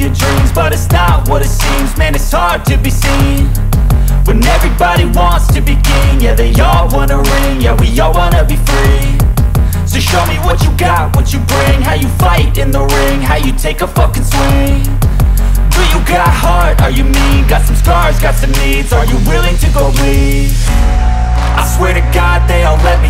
your dreams But it's not what it seems. Man, it's hard to be seen When everybody wants to be king. Yeah, they all wanna ring. Yeah, we all wanna be free. So show me what you got, what you bring. How you fight in the ring How you take a fucking swing. Do you got heart? Are you mean? Got some scars, got some needs. Are you willing to go bleed? I swear to God they all let me